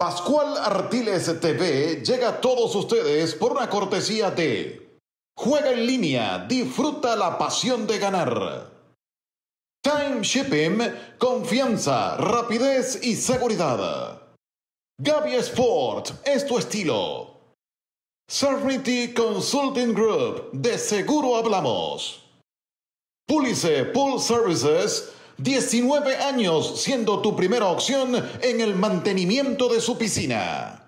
Pascual Artiles TV llega a todos ustedes por una cortesía de Juega en línea, disfruta la pasión de ganar. Time Shipping, confianza, rapidez y seguridad. Gaby Sport es tu estilo. Certainty Consulting Group, de seguro hablamos. Pulice Pool Services, 19 años siendo tu primera opción en el mantenimiento de su piscina.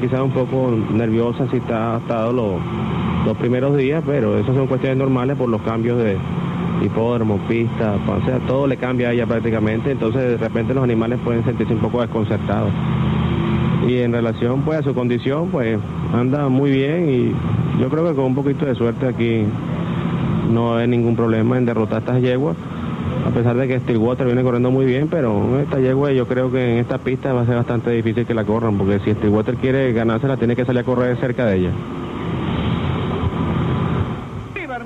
Quizás un poco nerviosa si está estado los, primeros días, pero eso son cuestiones normales por los cambios de hipódromo, pista, o sea, todo le cambia a ella prácticamente, entonces de repente los animales pueden sentirse un poco desconcertados. Y en relación pues a su condición, pues anda muy bien y yo creo que con un poquito de suerte aquí no hay ningún problema en derrotar estas yeguas a pesar de que Stillwater viene corriendo muy bien, pero esta yegua yo creo que en esta pista va a ser bastante difícil que la corran, porque si Stillwater quiere ganársela, tiene que salir a correr cerca de ella.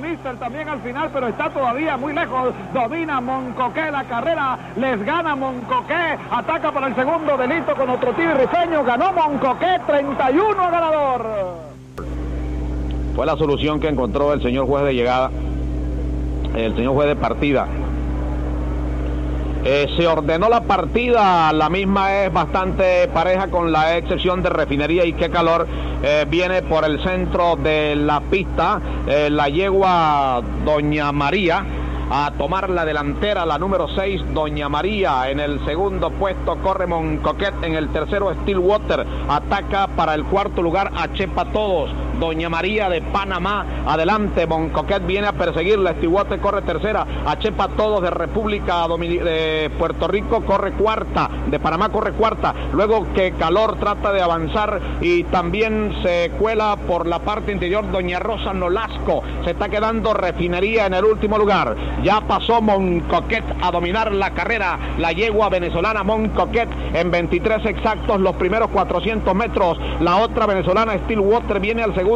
Mister también al final, pero está todavía muy lejos. Domina Moncoqué la carrera, les gana Moncoqué, ataca para el segundo delito con otro tío rifeño, ganó Moncoqué 31 ganador. Fue la solución que encontró el señor juez de llegada, el señor juez de partida, eh, se ordenó la partida, la misma es bastante pareja con la excepción de refinería y qué calor eh, viene por el centro de la pista, eh, la yegua Doña María a tomar la delantera, la número 6, Doña María. En el segundo puesto corre Moncoquet. En el tercero, Stillwater. Ataca para el cuarto lugar a Chepa Todos. Doña María de Panamá. Adelante, Moncoquet viene a perseguirla. Stillwater corre tercera. A Chepa Todos de República de Puerto Rico corre cuarta. De Panamá corre cuarta. Luego que Calor trata de avanzar y también se cuela por la parte interior Doña Rosa Nolasco. Se está quedando refinería en el último lugar. Ya pasó Moncoquet a dominar la carrera. La yegua venezolana Moncoquet en 23 exactos los primeros 400 metros. La otra venezolana Stillwater viene al segundo.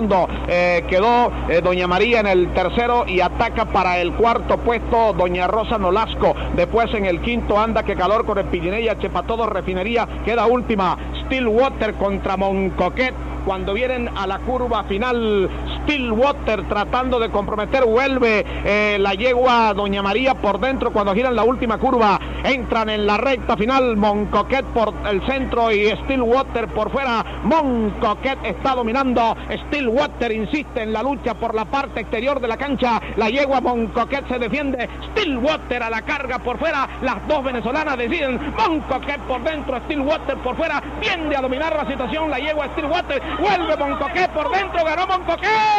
Eh, quedó eh, Doña María en el tercero y ataca para el cuarto puesto Doña Rosa Nolasco. Después en el quinto anda que calor con el Pirinella, Chepatodo, Refinería. Queda última Stillwater contra Moncoquet cuando vienen a la curva final. Stillwater tratando de comprometer, vuelve eh, la yegua Doña María por dentro cuando giran la última curva. Entran en la recta final, Moncoquet por el centro y Stillwater por fuera. Moncoquet está dominando. Stillwater insiste en la lucha por la parte exterior de la cancha. La yegua Moncoquet se defiende. Stillwater a la carga por fuera. Las dos venezolanas deciden. Moncoquet por dentro, Stillwater por fuera. Tiende a dominar la situación la yegua Stillwater. Vuelve Moncoquet por dentro, ganó Moncoquet.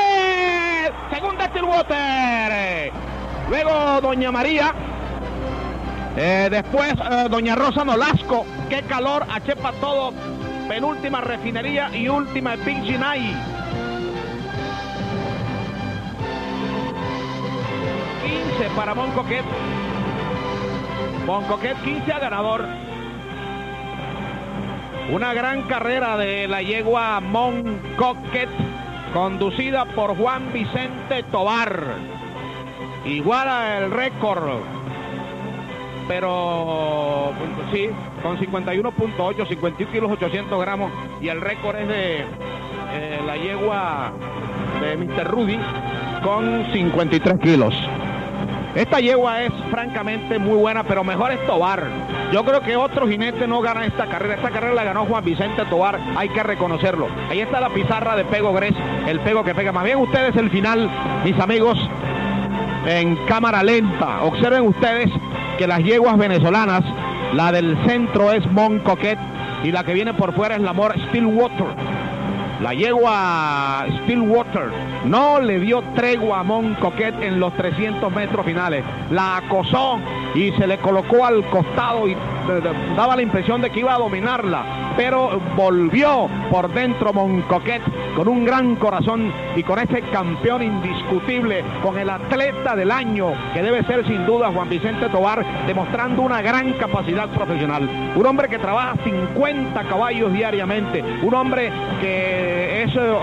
Segunda Stillwater. Luego Doña María. Eh, después eh, Doña Rosa Nolasco. Qué calor, achepa todo. Penúltima refinería y última Big Ginay. 15 para Moncoquet. Moncoquet 15 a ganador. Una gran carrera de la yegua Moncoquet, conducida por Juan Vicente Tobar. Iguala el récord, pero sí, con 51.8, 51 kilos 800 gramos. Y el récord es de eh, la yegua de Mr. Rudy con 53 kilos. Esta yegua es francamente muy buena, pero mejor es Tobar. Yo creo que otro jinete no gana esta carrera. Esta carrera la ganó Juan Vicente Tobar, hay que reconocerlo. Ahí está la pizarra de Pego Gres, el pego que pega. Más bien ustedes el final, mis amigos, en cámara lenta. Observen ustedes que las yeguas venezolanas, la del centro es Moncoquet y la que viene por fuera es la Amor Stillwater. La yegua Stillwater no le dio tregua a Mon Coquet en los 300 metros finales. La acosó y se le colocó al costado y daba la impresión de que iba a dominarla, pero volvió por dentro Moncoquet con un gran corazón y con ese campeón indiscutible, con el atleta del año, que debe ser sin duda Juan Vicente Tobar, demostrando una gran capacidad profesional. Un hombre que trabaja 50 caballos diariamente, un hombre que es eh,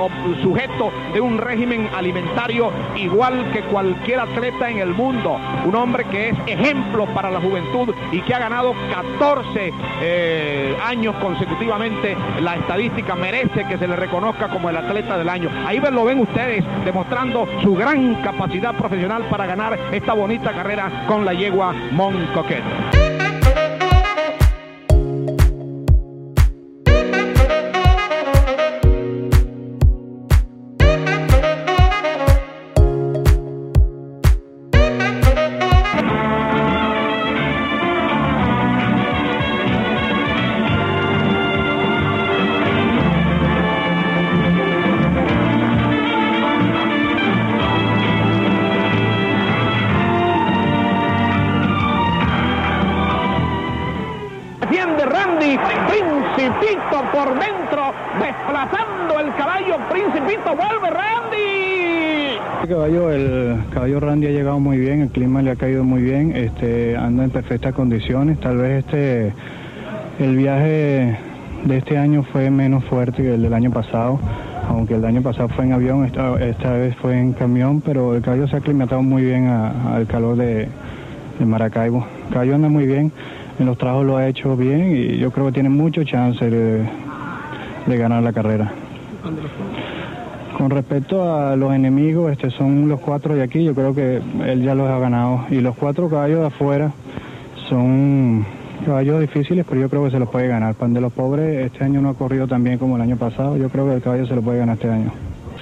sujeto de un régimen alimentario igual que cualquier atleta en el mundo, un hombre que es ejemplo para la juventud y que ha ganado 14 eh, años consecutivamente. La estadística merece que se le reconozca como el atleta del año. Ahí lo ven ustedes demostrando su gran capacidad profesional para ganar esta bonita carrera con la yegua Moncoquet. El clima le ha caído muy bien, este, anda en perfectas condiciones. Tal vez este, el viaje de este año fue menos fuerte que el del año pasado, aunque el año pasado fue en avión, esta, vez fue en camión, pero el caballo se ha aclimatado muy bien al calor de, de Maracaibo. El caballo anda muy bien en los trabajos lo ha hecho bien y yo creo que tiene mucho chance de, ganar la carrera. Con respecto a los enemigos, este son los cuatro de aquí, yo creo que él ya los ha ganado. Y los cuatro caballos de afuera son caballos difíciles, pero yo creo que se los puede ganar. Pan de los pobres este año no ha corrido tan bien como el año pasado, yo creo que el caballo se lo puede ganar este año.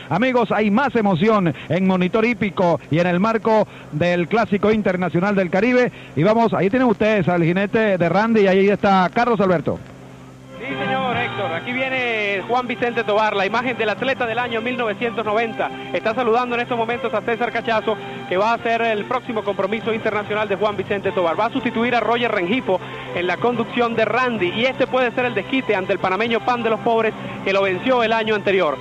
Amigos, hay más emoción en Monitor Hípico y en el marco del Clásico Internacional del Caribe. Y vamos, ahí tienen ustedes al jinete de Randy y ahí está Carlos Alberto. Sí, señor Aquí viene Juan Vicente Tobar, la imagen del atleta del año 1990. Está saludando en estos momentos a César Cachazo, que va a ser el próximo compromiso internacional de Juan Vicente Tobar. Va a sustituir a Roger Rengifo en la conducción de Randy y este puede ser el desquite ante el panameño Pan de los Pobres que lo venció el año anterior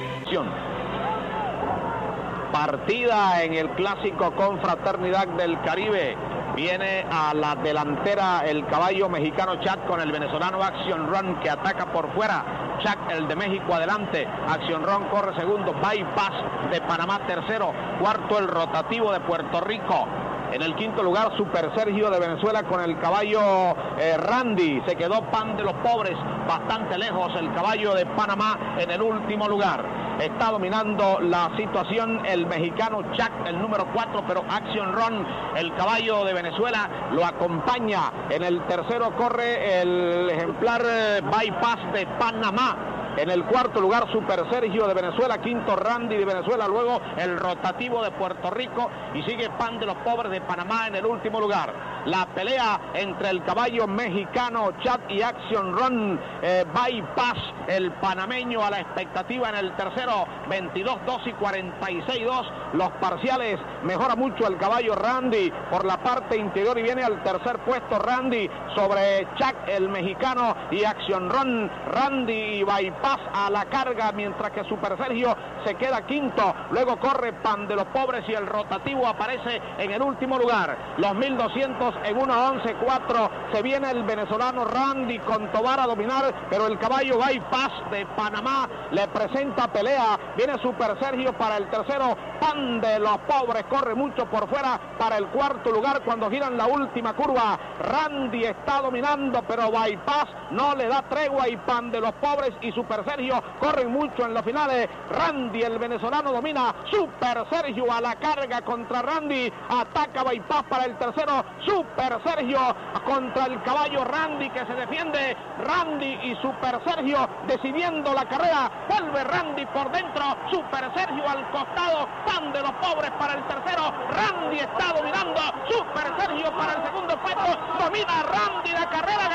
partida en el clásico confraternidad del Caribe. Viene a la delantera el caballo mexicano Chat con el venezolano Action Run que ataca por fuera. Chat el de México adelante. Action Run corre segundo. Bypass de Panamá tercero. Cuarto el rotativo de Puerto Rico. En el quinto lugar, Super Sergio de Venezuela con el caballo eh, Randy. Se quedó Pan de los Pobres bastante lejos. El caballo de Panamá en el último lugar. Está dominando la situación el mexicano Chuck, el número 4, pero Action Run, el caballo de Venezuela, lo acompaña. En el tercero corre el ejemplar eh, Bypass de Panamá. En el cuarto lugar, Super Sergio de Venezuela. Quinto, Randy de Venezuela. Luego, el rotativo de Puerto Rico. Y sigue Pan de los Pobres de Panamá en el último lugar. La pelea entre el caballo mexicano Chat y Action Run. Eh, bypass, el panameño a la expectativa en el tercero. 22-2 y 46-2. Los parciales mejora mucho el caballo Randy por la parte interior y viene al tercer puesto Randy sobre Chuck el mexicano y Action Run Randy y Bypass a la carga, mientras que Super Sergio se queda quinto. Luego corre Pan de los Pobres y el rotativo aparece en el último lugar. Los 1200 en 1-11-4. Se viene el venezolano Randy con Tobar a dominar, pero el caballo Bypass de Panamá le presenta pelea. Viene Super Sergio para el tercero. Pan de los Pobres corre mucho por fuera para el cuarto lugar cuando giran la última curva. Randy está dominando, pero Bypass no le da tregua y Pan de los Pobres y Super Sergio corren mucho en los finales. Randy, el venezolano, domina. Super Sergio a la carga contra Randy. Ataca Bypass para el tercero. Super Sergio contra el caballo Randy que se defiende. Randy y Super Sergio decidiendo la carrera. Vuelve Randy por dentro. Super Sergio al costado. Pan de los pobres para el tercero. Randy está dominando. Super Sergio para el segundo puesto. Domina Randy la carrera.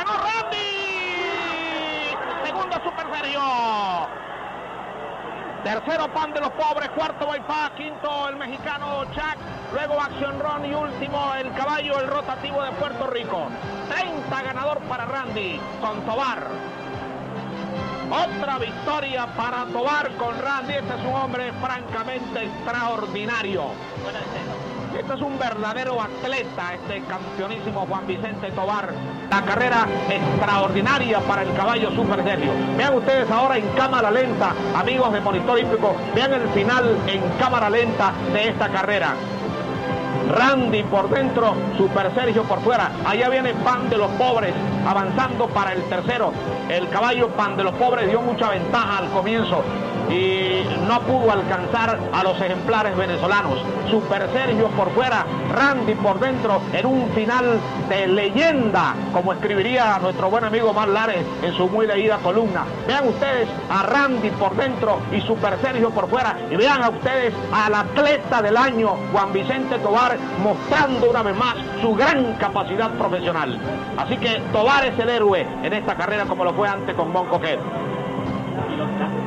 Tercero, Pan de los Pobres. Cuarto, Bypass. Quinto, el mexicano Chuck. Luego, Action Run. Y último, el caballo, el rotativo de Puerto Rico. 30 ganador para Randy con Tobar. Otra victoria para Tobar con Randy. Este es un hombre francamente extraordinario. Este es un verdadero atleta, este campeonísimo Juan Vicente Tobar. La carrera extraordinaria para el caballo super serio. Vean ustedes ahora en cámara lenta, amigos de Monitor Hípico, vean el final en cámara lenta de esta carrera. Randy por dentro, Super Sergio por fuera. Allá viene Pan de los Pobres avanzando para el tercero. El caballo Pan de los Pobres dio mucha ventaja al comienzo y no pudo alcanzar a los ejemplares venezolanos. Super Sergio por fuera, Randy por dentro, en un final de leyenda, como escribiría nuestro buen amigo Mar Lares en su muy leída columna. Vean ustedes a Randy por dentro y Super Sergio por fuera, y vean a ustedes al atleta del año, Juan Vicente Tobar, mostrando una vez más su gran capacidad profesional. Así que Tobar es el héroe en esta carrera como lo fue antes con Moncoquet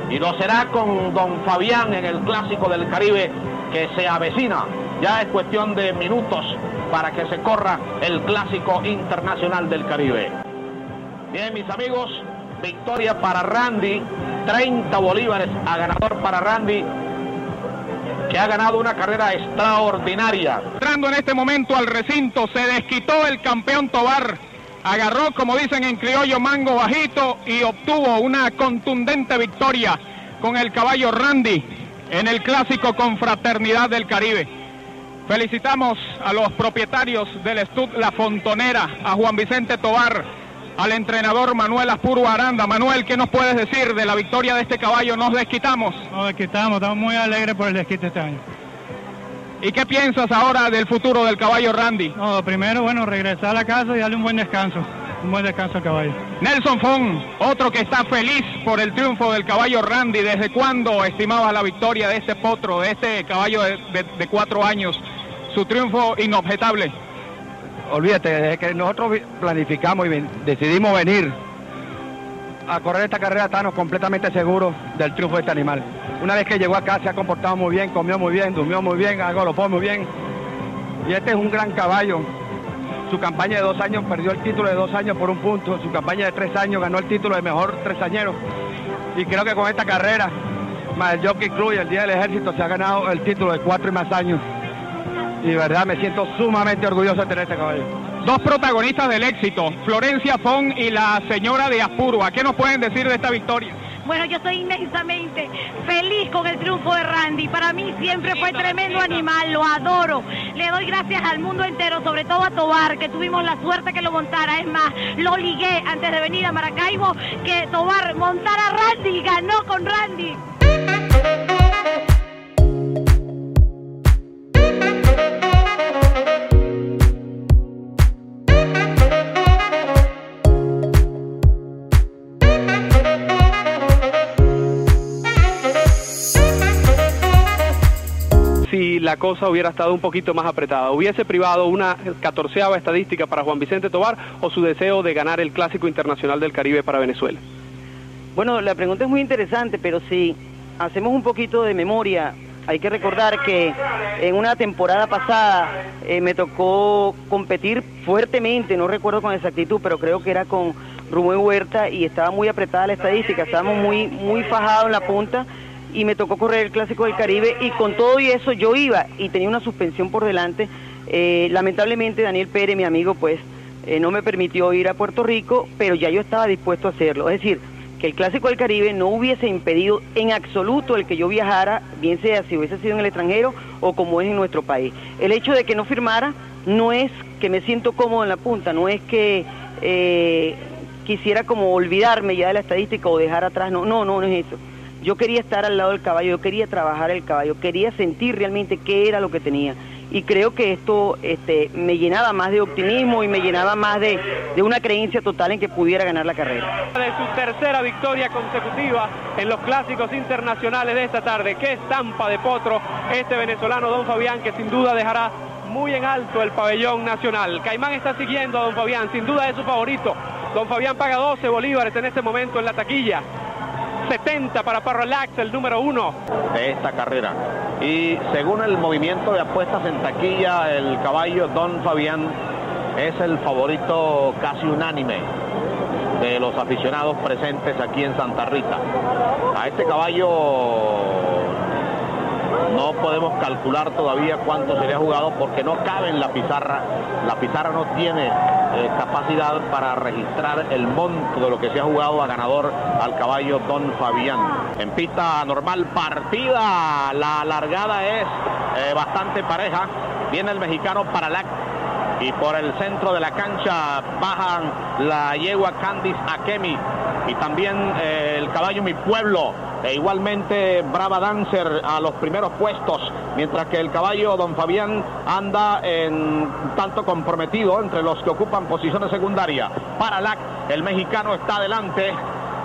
y lo será con Don Fabián en el Clásico del Caribe que se avecina. Ya es cuestión de minutos para que se corra el Clásico Internacional del Caribe. Bien, mis amigos, victoria para Randy, 30 bolívares a ganador para Randy, que ha ganado una carrera extraordinaria. Entrando en este momento al recinto, se desquitó el campeón Tobar agarró, como dicen en criollo, mango bajito y obtuvo una contundente victoria con el caballo Randy en el clásico Confraternidad del Caribe. Felicitamos a los propietarios del Estud La Fontonera, a Juan Vicente Tobar, al entrenador Manuel Aspuro Aranda. Manuel, ¿qué nos puedes decir de la victoria de este caballo? ¿Nos desquitamos? Nos desquitamos, estamos muy alegres por el desquite este año. ¿Y qué piensas ahora del futuro del caballo Randy? No, primero, bueno, regresar a la casa y darle un buen descanso. Un buen descanso al caballo. Nelson Fon, otro que está feliz por el triunfo del caballo Randy. ¿Desde cuándo estimabas la victoria de este potro, de este caballo de, cuatro años? Su triunfo inobjetable. Olvídate, desde que nosotros planificamos y decidimos venir a correr esta carrera, estábamos completamente seguros del triunfo de este animal. Una vez que llegó acá se ha comportado muy bien, comió muy bien, durmió muy bien, algo lo pone muy bien. Y este es un gran caballo. Su campaña de dos años perdió el título de dos años por un punto. Su campaña de tres años ganó el título de mejor tresañero. Y creo que con esta carrera, más el Jockey Club y el Día del Ejército, se ha ganado el título de cuatro y más años. Y verdad me siento sumamente orgulloso de tener este caballo. Dos protagonistas del éxito, Florencia Fon y la señora de Apurua. ¿Qué nos pueden decir de esta victoria? Bueno, yo estoy inmensamente feliz con el triunfo de Randy. Para mí siempre fue tremendo animal, lo adoro. Le doy gracias al mundo entero, sobre todo a Tobar, que tuvimos la suerte que lo montara. Es más, lo ligué antes de venir a Maracaibo, que Tobar montara a Randy, ganó con Randy. Cosa hubiera estado un poquito más apretada? ¿Hubiese privado una catorceava estadística para Juan Vicente Tobar o su deseo de ganar el Clásico Internacional del Caribe para Venezuela? Bueno, la pregunta es muy interesante, pero si hacemos un poquito de memoria, hay que recordar que en una temporada pasada eh, me tocó competir fuertemente, no recuerdo con exactitud, pero creo que era con Rubén Huerta y estaba muy apretada la estadística, estábamos muy, muy fajados en la punta y me tocó correr el Clásico del Caribe y con todo y eso yo iba y tenía una suspensión por delante. Eh, lamentablemente Daniel Pérez, mi amigo, pues eh, no me permitió ir a Puerto Rico, pero ya yo estaba dispuesto a hacerlo. Es decir, que el Clásico del Caribe no hubiese impedido en absoluto el que yo viajara, bien sea si hubiese sido en el extranjero o como es en nuestro país. El hecho de que no firmara no es que me siento cómodo en la punta, no es que eh, quisiera como olvidarme ya de la estadística o dejar atrás, no, no, no, no es eso yo quería estar al lado del caballo, yo quería trabajar el caballo, quería sentir realmente qué era lo que tenía. Y creo que esto este, me llenaba más de optimismo y me llenaba más de, una creencia total en que pudiera ganar la carrera. De su tercera victoria consecutiva en los clásicos internacionales de esta tarde. Qué estampa de potro este venezolano Don Fabián que sin duda dejará muy en alto el pabellón nacional. Caimán está siguiendo a Don Fabián, sin duda es su favorito. Don Fabián paga 12 bolívares en este momento en la taquilla 70 para Parrolax, el número uno. De esta carrera. Y según el movimiento de apuestas en taquilla, el caballo Don Fabián es el favorito casi unánime de los aficionados presentes aquí en Santa Rita. A este caballo no podemos calcular todavía cuánto sería jugado porque no cabe en la pizarra. La pizarra no tiene eh, capacidad para registrar el monto de lo que se ha jugado a ganador al caballo Don Fabián. En pista normal partida, la largada es eh, bastante pareja. Viene el mexicano Paralac y por el centro de la cancha bajan la yegua Candice Akemi y también eh, el caballo Mi Pueblo e igualmente Brava Dancer a los primeros puestos, mientras que el caballo Don Fabián anda en tanto comprometido entre los que ocupan posiciones secundarias. Paralac, el mexicano está adelante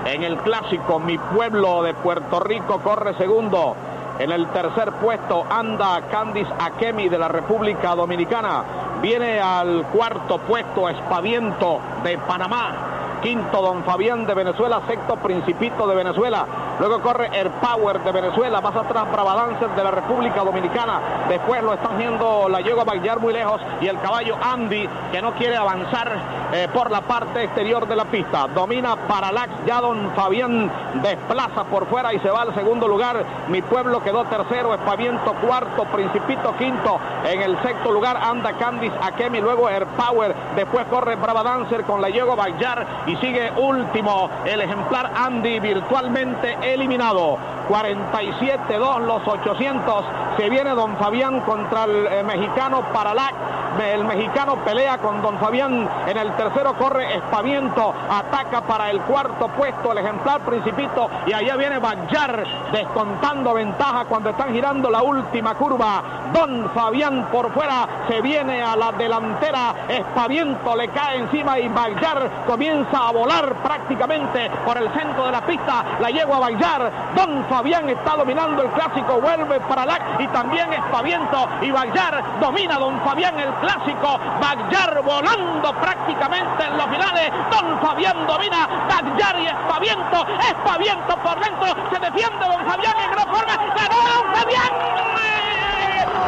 en el clásico Mi Pueblo de Puerto Rico corre segundo. En el tercer puesto anda Candice Akemi de la República Dominicana. Viene al cuarto puesto Espaviento de Panamá. Quinto Don Fabián de Venezuela. Sexto Principito de Venezuela. Luego corre Air Power de Venezuela. Más atrás Brava Dancer de la República Dominicana. Después lo están viendo la Yegua Bailar muy lejos. Y el caballo Andy que no quiere avanzar eh, por la parte exterior de la pista. Domina Paralax. Ya Don Fabián desplaza por fuera y se va al segundo lugar. Mi pueblo quedó tercero. Espaviento cuarto. Principito quinto. En el sexto lugar anda Candice Akemi. Luego Air Power. Después corre Brava Dancer con la Yegua Bailar. Y sigue último el ejemplar Andy virtualmente eliminado. 47-2 los 800. Se viene Don Fabián contra el eh, mexicano Paralac. El mexicano pelea con Don Fabián. En el tercero corre Espaviento. Ataca para el cuarto puesto el ejemplar Principito. Y allá viene Bayar descontando ventaja cuando están girando la última curva. Don Fabián por fuera se viene a la delantera. Espaviento le cae encima y Bayar comienza a volar prácticamente por el centro de la pista. La llego a Bayar. Don Fabián está dominando el clásico. Vuelve para la y también Espaviento. Y Bayar domina Don Fabián el clásico. Bayar volando prácticamente en los finales. Don Fabián domina Bayar y Espaviento. Espaviento por dentro. Se defiende Don Fabián en gran forma. ¡Ganó Don Fabián!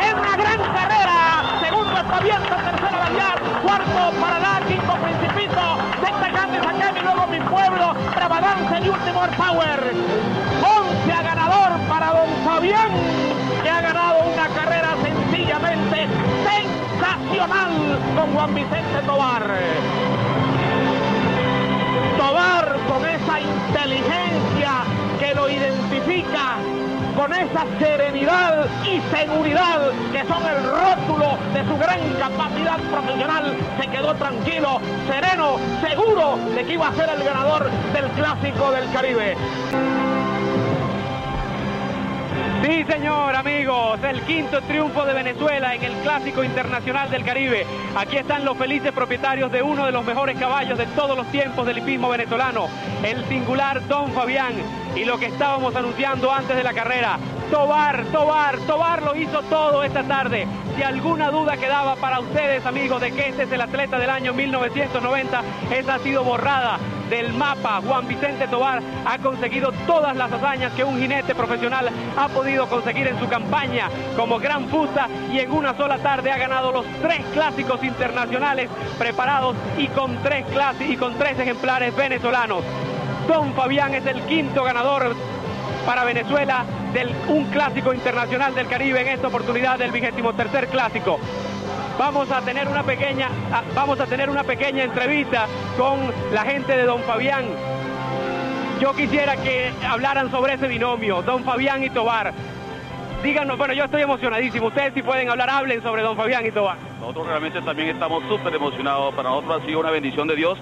Es una gran carrera. Segundo Espaviento, tercero Bayar. Cuarto para la quinto Principito. Sexta Candes Academy, luego mi pueblo. Bravadanza y último Power. 11 a ganador para Don Fabián, que ha ganado una carrera sencillamente sensacional con Juan Vicente Tobar. Tobar con esa inteligencia que lo identifica con esa serenidad y seguridad que son el rótulo de su gran capacidad profesional, se quedó tranquilo, sereno, seguro de que iba a ser el ganador del Clásico del Caribe. Sí, señor, amigos, el quinto triunfo de Venezuela en el Clásico Internacional del Caribe. Aquí están los felices propietarios de uno de los mejores caballos de todos los tiempos del hipismo venezolano, el singular Don Fabián. Y lo que estábamos anunciando antes de la carrera, Tobar, Tobar, Tobar lo hizo todo esta tarde. Si alguna duda quedaba para ustedes, amigos, de que este es el atleta del año 1990, esa ha sido borrada del mapa. Juan Vicente Tobar ha conseguido todas las hazañas que un jinete profesional ha podido conseguir en su campaña como gran fusta y en una sola tarde ha ganado los tres clásicos internacionales preparados y con tres clases y con tres ejemplares venezolanos. Don Fabián es el quinto ganador para Venezuela del un clásico internacional del Caribe en esta oportunidad del vigésimo tercer clásico. Vamos a tener una pequeña vamos a tener una pequeña entrevista con la gente de Don Fabián. Yo quisiera que hablaran sobre ese binomio, Don Fabián y Tobar. Díganos, bueno, yo estoy emocionadísimo. Ustedes si pueden hablar, hablen sobre Don Fabián y Tobar. Nosotros realmente también estamos súper emocionados. Para nosotros ha sido una bendición de Dios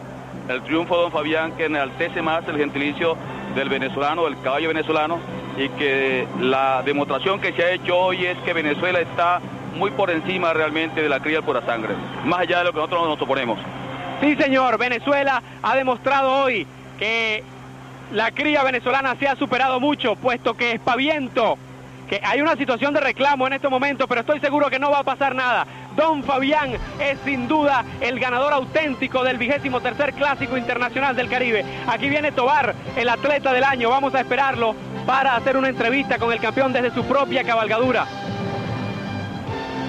el triunfo de Don Fabián que enaltece más el gentilicio del venezolano, del caballo venezolano, y que la demostración que se ha hecho hoy es que Venezuela está muy por encima realmente de la cría pura sangre, más allá de lo que nosotros nos oponemos. Sí, señor, Venezuela ha demostrado hoy que la cría venezolana se ha superado mucho, puesto que Espaviento, que hay una situación de reclamo en este momento, pero estoy seguro que no va a pasar nada. Don Fabián es sin duda el ganador auténtico del vigésimo tercer clásico internacional del Caribe. Aquí viene Tobar, el atleta del año. Vamos a esperarlo para hacer una entrevista con el campeón desde su propia cabalgadura.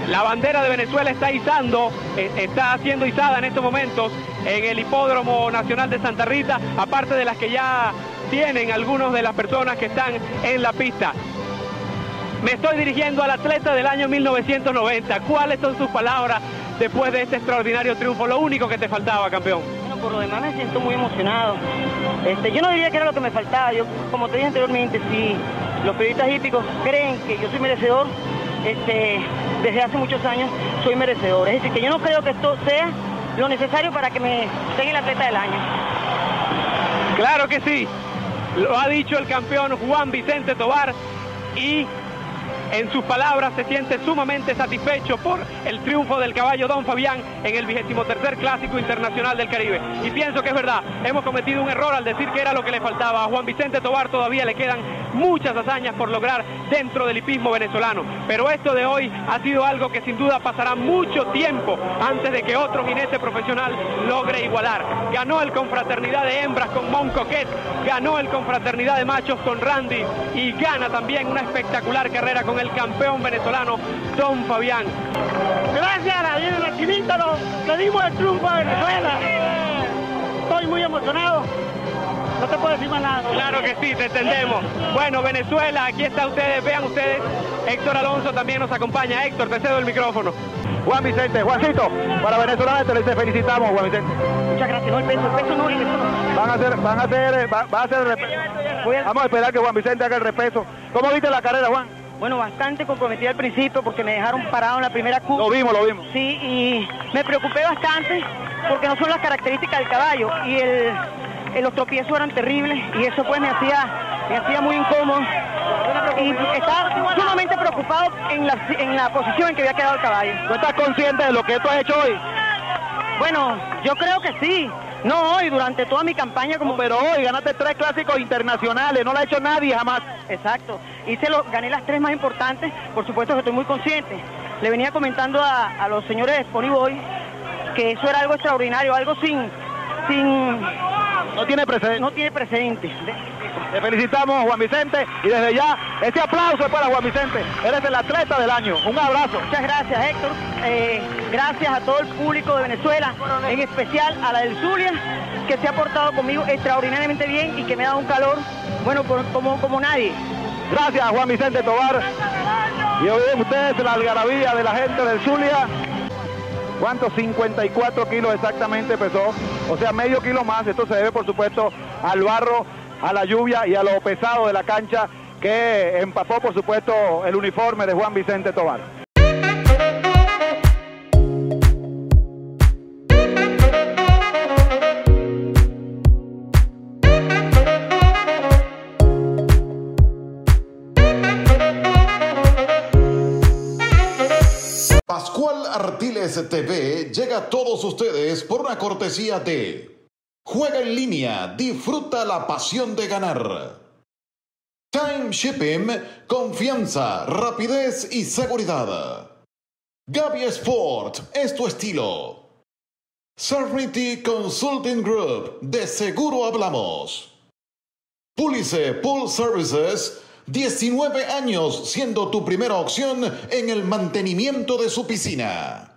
La bandera de Venezuela está izando, eh, está siendo izada en estos momentos en el Hipódromo Nacional de Santa Rita, aparte de las que ya tienen algunas de las personas que están en la pista. Me estoy dirigiendo al atleta del año 1990. ¿Cuáles son sus palabras después de este extraordinario triunfo? Lo único que te faltaba, campeón. Bueno, por lo demás me siento muy emocionado. Este, yo no diría que era lo que me faltaba. Yo, como te dije anteriormente, si los periodistas hípicos creen que yo soy merecedor, este, desde hace muchos años soy merecedor. Es decir, que yo no creo que esto sea lo necesario para que me den el atleta del año. Claro que sí. Lo ha dicho el campeón Juan Vicente Tobar y en sus palabras se siente sumamente satisfecho por el triunfo del caballo Don Fabián en el vigésimo tercer clásico internacional del Caribe. Y pienso que es verdad, hemos cometido un error al decir que era lo que le faltaba. A Juan Vicente Tobar todavía le quedan muchas hazañas por lograr dentro del hipismo venezolano. Pero esto de hoy ha sido algo que sin duda pasará mucho tiempo antes de que otro jinete profesional logre igualar. Ganó el confraternidad de hembras con Mon Coquet, ganó el confraternidad de machos con Randy y gana también una espectacular carrera con el campeón venezolano Don Fabián. Gracias a la lo- le dimos el triunfo a Venezuela. Estoy muy emocionado. No te puedo decir más nada. Claro que sí, te entendemos. Bueno, Venezuela, aquí está ustedes, vean ustedes. Héctor Alonso también nos acompaña. Héctor, te cedo el micrófono. Juan Vicente, Juancito, para Venezolana te felicitamos, Juan Vicente. Muchas gracias. No, el peso, el peso no, el peso no. Van a hacer, van a hacer, va, va a hacer el Vamos a esperar que Juan Vicente haga el repeso. ¿Cómo viste la carrera, Juan? Bueno, bastante comprometida al principio porque me dejaron parado en la primera curva. Lo vimos, lo vimos. Sí, y me preocupé bastante porque no son las características del caballo y el, el- los tropiezos eran terribles y eso pues me hacía, me hacía muy incómodo. Y estaba sumamente preocupado en la, en la posición en que había quedado el caballo. ¿Tú estás consciente de lo que tú has hecho hoy? Bueno, yo creo que sí. No hoy, durante toda mi campaña como... Pero hoy ganaste tres clásicos internacionales, no lo ha hecho nadie jamás. Exacto. Hice lo, gané las tres más importantes, por supuesto que estoy muy consciente. Le venía comentando a, a los señores de Pony Boy que eso era algo extraordinario, algo sin... sin no tiene precedente. No tiene precedente. Te felicitamos, Juan Vicente, y desde ya, este aplauso es para Juan Vicente. Eres el atleta del año. Un abrazo. Muchas gracias, Héctor. Eh, gracias a todo el público de Venezuela, en especial a la del Zulia, que se ha portado conmigo extraordinariamente bien y que me ha dado un calor, bueno, por- como, como nadie. Gracias, Juan Vicente Tobar. Y oyen ustedes la algarabía de la gente del Zulia. ¿Cuántos? 54 kilos exactamente pesó. O sea, medio kilo más. Esto se debe, por supuesto, al barro, a la lluvia y a lo pesado de la cancha que empapó, por supuesto, el uniforme de Juan Vicente Tobar. TV llega a todos ustedes por una cortesía de Juega en línea, disfruta la pasión de ganar. Time Shipping, confianza, rapidez y seguridad. Gaby Sport es tu estilo. Serenity Consulting Group, de seguro hablamos. Pulice Pool Services, 19 años siendo tu primera opción en el mantenimiento de su piscina.